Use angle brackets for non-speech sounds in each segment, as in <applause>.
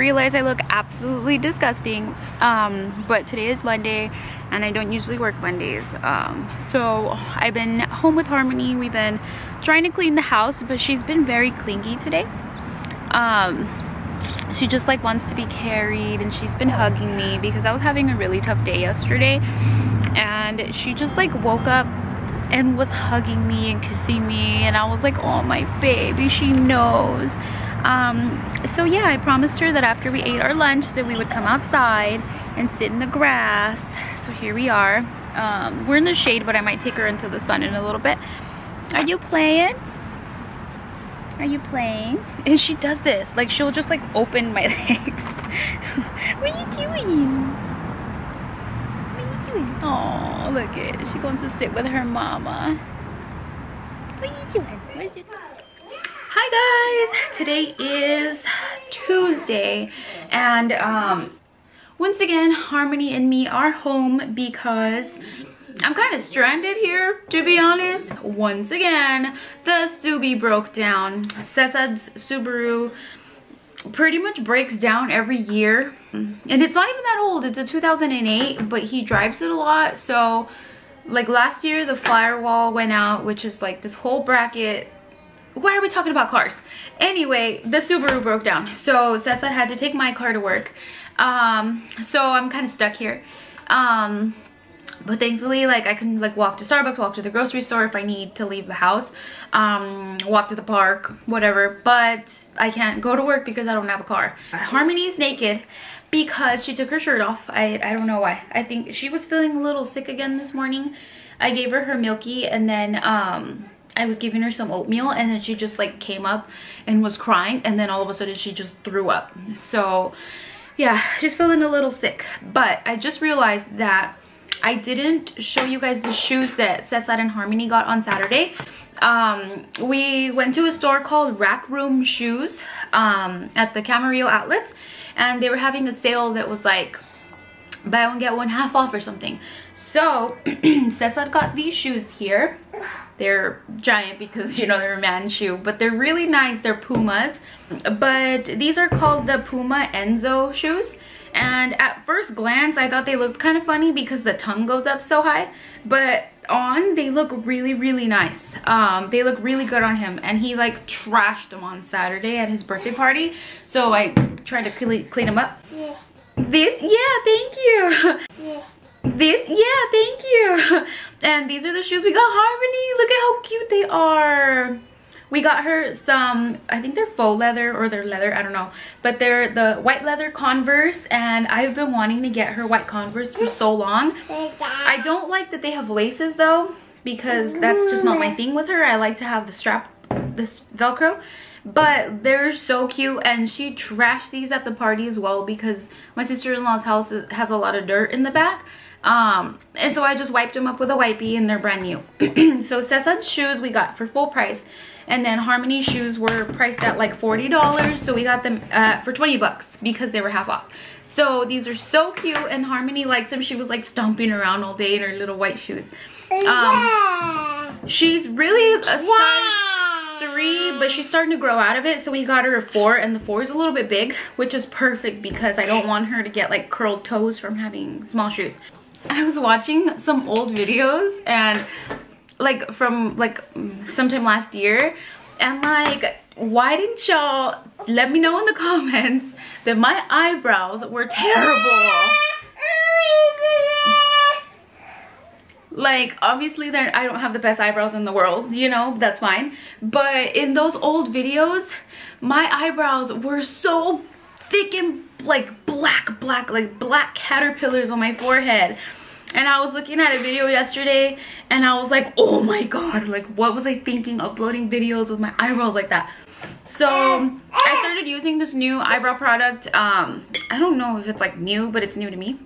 realize I look absolutely disgusting. Um, but today is Monday and I don't usually work Mondays. Um, so I've been home with Harmony. We've been trying to clean the house, but she's been very clingy today. Um, she just like wants to be carried and she's been hugging me because I was having a really tough day yesterday and she just like woke up and was hugging me and kissing me and I was like oh my baby she knows um, so yeah I promised her that after we ate our lunch that we would come outside and sit in the grass so here we are um, we're in the shade but I might take her into the sun in a little bit are you playing are you playing? And she does this. Like she'll just like open my <laughs> legs. what are you doing? What are you doing? Oh, look it. She wants to sit with her mama. What are you doing? What is your doing? Guys! Today is Tuesday and um once again Harmony and me are home because I'm kind of stranded here, to be honest. Once again, the Subi broke down. Cesar's Subaru pretty much breaks down every year. And it's not even that old. It's a 2008, but he drives it a lot. So, like last year, the firewall went out, which is like this whole bracket why are we talking about cars? Anyway, the Subaru broke down. So Cesar had to take my car to work. Um, so I'm kind of stuck here. Um, but thankfully like i can like walk to starbucks walk to the grocery store if i need to leave the house um walk to the park whatever but i can't go to work because i don't have a car harmony is naked because she took her shirt off i i don't know why i think she was feeling a little sick again this morning i gave her her milky and then um I was giving her some oatmeal and then she just like came up and was crying and then all of a sudden she just threw up. So yeah, she's feeling a little sick. But I just realized that I didn't show you guys the shoes that Cesar and Harmony got on Saturday. Um, we went to a store called Rack Room Shoes um, at the Camarillo outlets and they were having a sale that was like buy one get one half off or something. So <clears throat> Cesar got these shoes here. They're giant because you know they're a man shoe, but they're really nice. They're Pumas, but these are called the Puma Enzo shoes. And at first glance i thought they looked kind of funny because the tongue goes up so high. But on they look really really nice. Um they look really good on him. And he like trashed them on saturday at his birthday party. So i tried to clean, clean them up. Yes this yeah thank you. Yes. This yeah thank you. And these are the shoes we got harmony. Look at how cute they are. We got her some i think they're faux leather or they're leather i don't know. But they're the white leather converse and i've been wanting to get her white converse for so long. I don't like that they have laces though because that's just not my mm. thing with her. I like to have the strap this velcro but they're so cute and she trashed these at the party as well because my sister-in-law's house has a lot of dirt in the back. Um and so i just wiped them up with a wipey and they're brand new. <clears throat> So Cesar's shoes we got for full price and then Harmony shoes were priced at like $40 so we got them uh, for 20 bucks because they were half off. So these are so cute and Harmony likes them. She was like stomping around all day in her little white shoes. Um, she's really a size three but she's starting to grow out of it. So we got her a four and the four is a little bit big which is perfect because I don't want her to get like curled toes from having small shoes. I was watching some old videos and like from like sometime last year and like why didn't y'all let me know in the <laughs> comments that my eyebrows were terrible <laughs> oh like obviously i don't have the best eyebrows in the world you know that's fine but in those old videos my eyebrows were so thick and like black black like black caterpillars on my forehead and I was looking at a video yesterday and I was like, oh my god, like what was I thinking uploading videos with my eyebrows like that? So I started using this new eyebrow product. Um, I don't know if it's like new, but it's new to me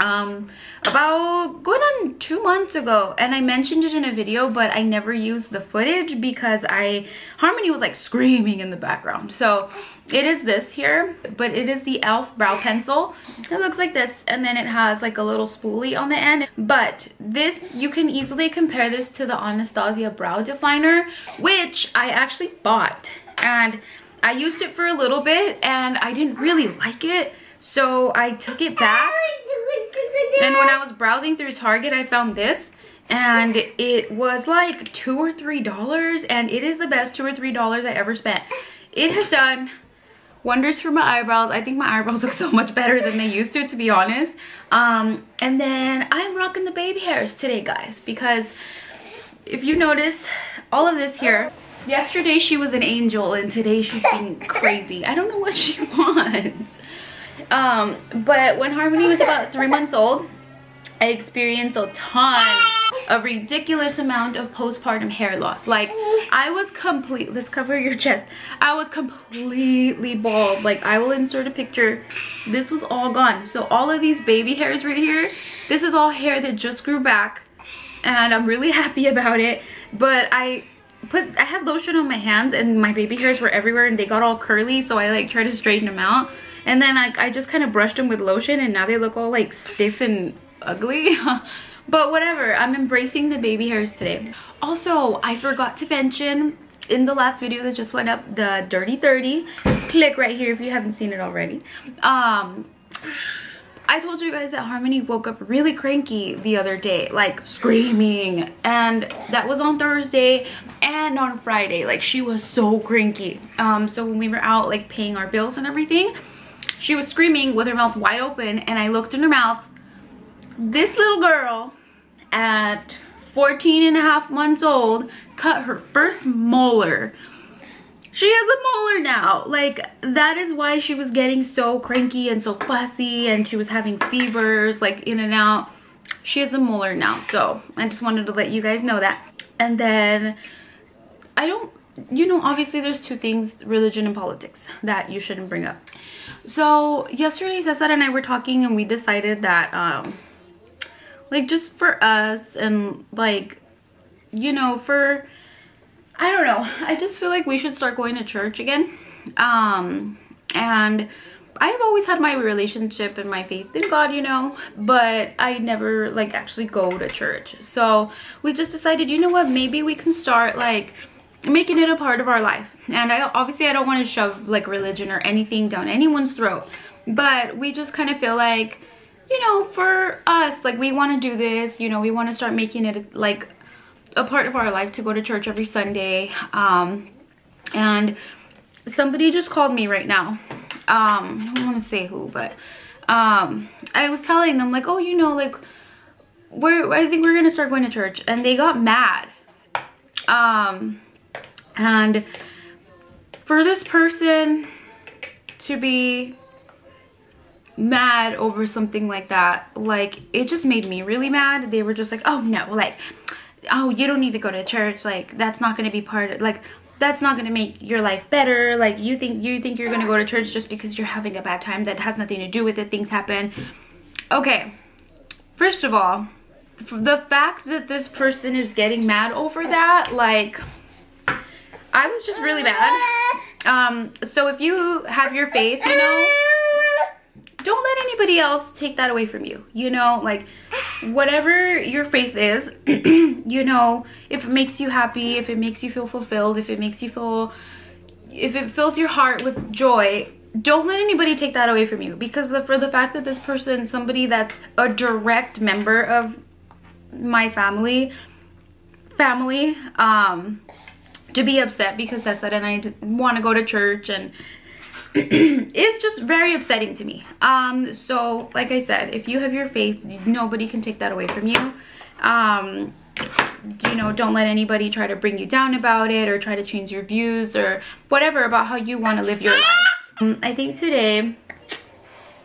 um about going on two months ago and i mentioned it in a video but i never used the footage because i harmony was like screaming in the background so it is this here but it is the elf brow pencil it looks like this and then it has like a little spoolie on the end but this you can easily compare this to the anastasia brow definer which i actually bought and I used it for a little bit and I didn't really like it. So I took it back. And when I was browsing through Target, I found this and it was like two or three dollars and it is the best two or three dollars I ever spent. It has done wonders for my eyebrows. I think my eyebrows <laughs> look so much better than they used to, to be honest. Um, and then I'm rocking the baby hairs today, guys, because if you notice, all of this here, yesterday she was an angel and today she's being crazy. I don't know what she <laughs> wants. Um, but when Harmony was about three <laughs> months old, I experienced a ton, a ridiculous amount of postpartum hair loss. Like, I was complete, let's cover your chest. I was completely bald. Like, I will insert a picture. This was all gone. So all of these baby hairs right here, this is all hair that just grew back. And I'm really <laughs> happy about it. But I put I had lotion on my hands and my baby hairs were everywhere and they got all curly so I like tried to straighten them out and then I, I just kind of brushed them with lotion and now they look all like stiff and ugly <laughs> but whatever i'm embracing the baby hairs today also i forgot to mention in the last video that just went up the dirty 30 click right here if you haven't seen it already um I told you guys that Harmony woke up really cranky the other day, like screaming. And that was on Thursday and on Friday. Like she was so cranky. Um, so when we were out like paying our bills and everything, she was screaming with her mouth wide open and I looked in her mouth. This little girl at 14 and a half months old cut her first molar. She has a molar now. Like that is why she was getting so cranky and so fussy and she was having fevers like in and out. She has a molar now so i just wanted to let you guys know that. And then i don't you know obviously there's two things religion and politics that you shouldn't bring up so yesterday Cesar and i were talking and we decided that um like just for us and like you know for i don't know i just feel like we should start going to church again um and I've always had my relationship and my faith in God, you know, but I never like actually go to church. So we just decided, you know what, maybe we can start like making it a part of our life. And I obviously I don't want to shove like religion or anything down anyone's throat, but we just kind of feel like you know, for us, like we want to do this, you know, we want to start making it like a part of our life to go to church every Sunday. Um, and somebody just called me right now. Um, I don't want to say who, but um, I was telling them like, oh, you know, like we're, I think we're to start going to church. And they got mad. Um, and for this person to be mad over something like that like it just made me really mad. They were just like oh no like oh you don't need to go to church. Like that's not going to be part of like that's not going to make your life better. Like you think you think you're going to go to church just because you're having a bad time that has nothing to do with it. Things happen. Okay first of all the fact that this person is getting mad over that like i was just really mad um so if you have your faith you know don't let anybody else take that away from you. You know like whatever your faith is <clears throat> you know if it makes you happy if it makes you feel fulfilled if it makes you feel if it fills your heart with joy don't let anybody take that away from you. Because the, for the fact that this person somebody that's a direct member of my family family um to be upset because I said and I want to go to church and <clears throat> it's just very upsetting to me. Um so like i said if you have your faith nobody can take that away from you. Um you know don't let anybody try to bring you down about it or try to change your views or whatever about how you want to live your life. Um, i think today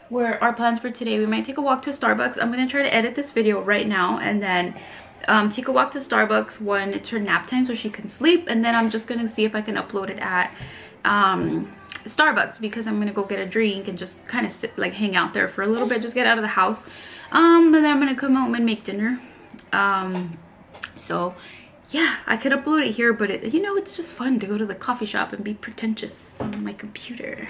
where our plans for today we might take a walk to starbucks. I'm gonna try to edit this video right now and then um, take a walk to starbucks when it's her nap time so she can sleep and then i'm just gonna see if i can upload it at um Starbucks because I'm gonna go get a drink and just kind of sit like hang out there for a little bit just get out of the house. Um and then I'm gonna come home and make dinner. Um so yeah I could upload it here but it, you know it's just fun to go to the coffee shop and be pretentious on my computer